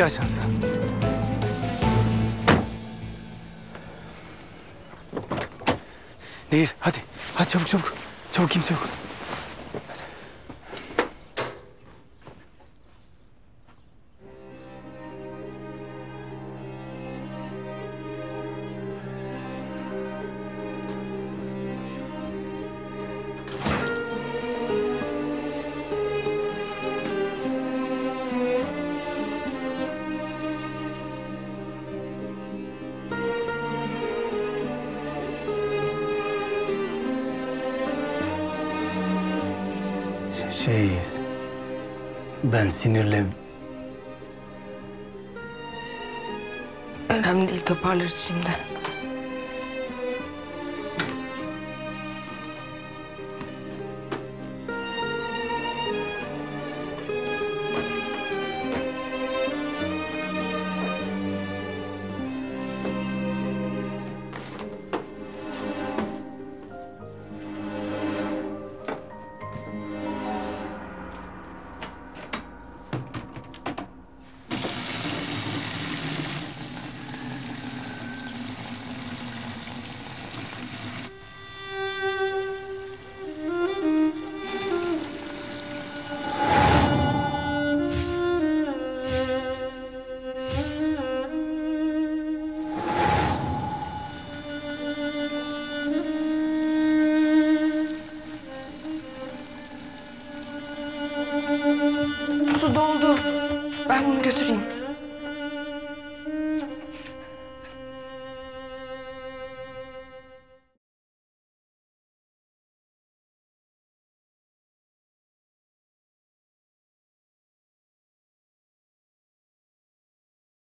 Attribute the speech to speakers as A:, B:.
A: Gel şansa. Nehir hadi. Hadi çabuk çabuk. Çabuk kimse yok.
B: Şey... Ben sinirle...
C: Önemli değil toparlarız şimdi. Doldu. Ben bunu götüreyim.